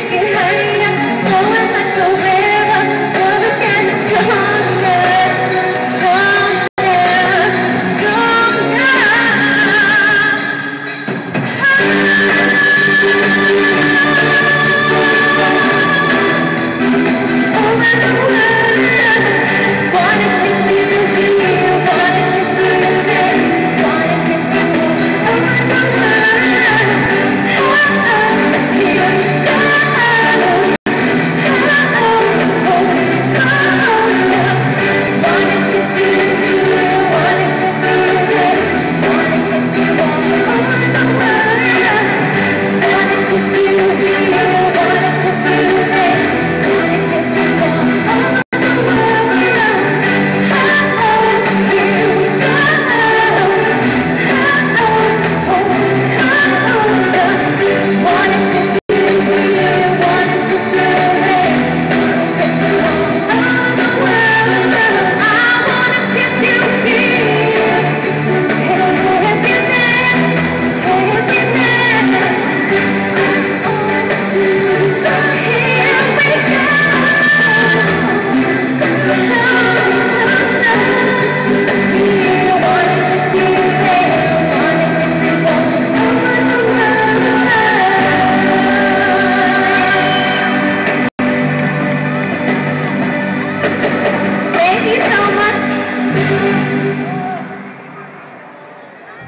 Thank you.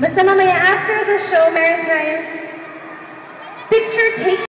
Basta mamaya after the show, Maritime. picture taking.